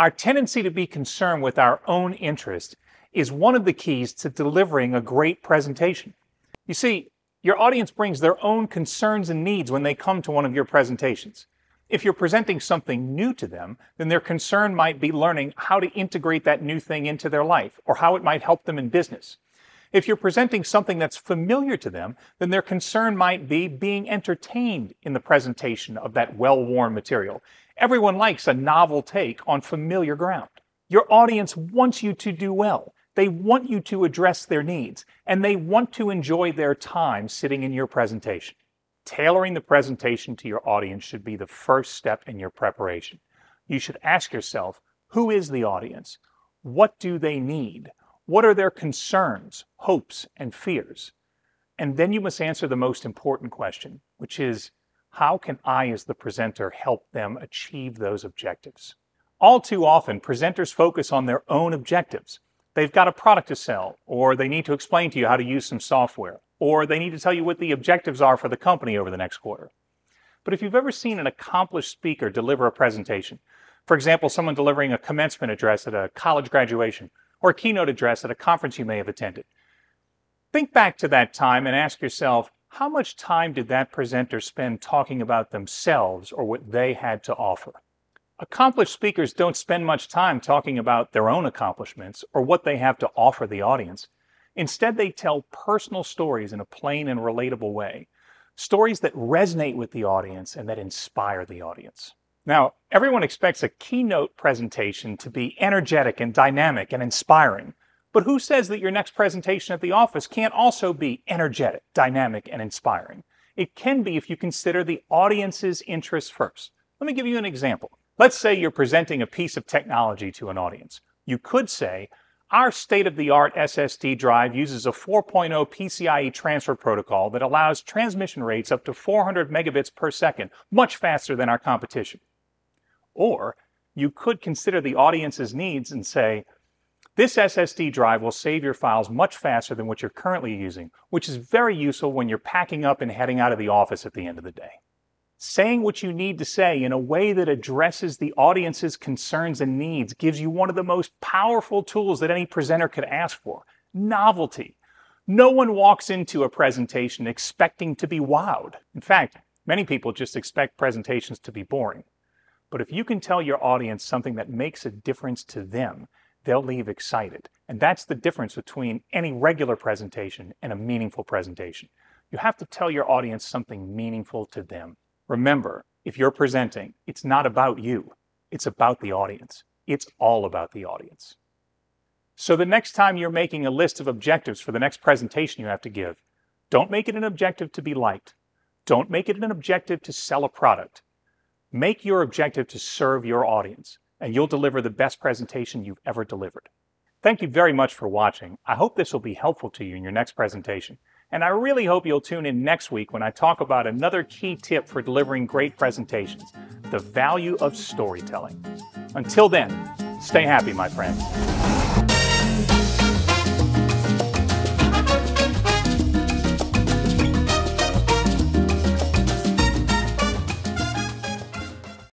Our tendency to be concerned with our own interest is one of the keys to delivering a great presentation. You see, your audience brings their own concerns and needs when they come to one of your presentations. If you're presenting something new to them, then their concern might be learning how to integrate that new thing into their life or how it might help them in business. If you're presenting something that's familiar to them, then their concern might be being entertained in the presentation of that well worn material. Everyone likes a novel take on familiar ground. Your audience wants you to do well. They want you to address their needs, and they want to enjoy their time sitting in your presentation. Tailoring the presentation to your audience should be the first step in your preparation. You should ask yourself who is the audience? What do they need? What are their concerns, hopes, and fears? And then you must answer the most important question, which is how can I, as the presenter, help them achieve those objectives? All too often, presenters focus on their own objectives. They've got a product to sell, or they need to explain to you how to use some software, or they need to tell you what the objectives are for the company over the next quarter. But if you've ever seen an accomplished speaker deliver a presentation, for example, someone delivering a commencement address at a college graduation, or a keynote address at a conference you may have attended. Think back to that time and ask yourself, how much time did that presenter spend talking about themselves or what they had to offer? Accomplished speakers don't spend much time talking about their own accomplishments or what they have to offer the audience. Instead, they tell personal stories in a plain and relatable way, stories that resonate with the audience and that inspire the audience. Now, everyone expects a keynote presentation to be energetic and dynamic and inspiring. But who says that your next presentation at the office can't also be energetic, dynamic, and inspiring? It can be if you consider the audience's interests first. Let me give you an example. Let's say you're presenting a piece of technology to an audience. You could say, our state-of-the-art SSD drive uses a 4.0 PCIe transfer protocol that allows transmission rates up to 400 megabits per second, much faster than our competition. Or you could consider the audience's needs and say, this SSD drive will save your files much faster than what you're currently using, which is very useful when you're packing up and heading out of the office at the end of the day. Saying what you need to say in a way that addresses the audience's concerns and needs gives you one of the most powerful tools that any presenter could ask for novelty. No one walks into a presentation expecting to be wowed. In fact, many people just expect presentations to be boring. But if you can tell your audience something that makes a difference to them, they'll leave excited. And that's the difference between any regular presentation and a meaningful presentation. You have to tell your audience something meaningful to them. Remember, if you're presenting, it's not about you. It's about the audience. It's all about the audience. So the next time you're making a list of objectives for the next presentation you have to give, don't make it an objective to be liked. Don't make it an objective to sell a product. Make your objective to serve your audience, and you'll deliver the best presentation you've ever delivered. Thank you very much for watching. I hope this will be helpful to you in your next presentation. And I really hope you'll tune in next week when I talk about another key tip for delivering great presentations, the value of storytelling. Until then, stay happy, my friends.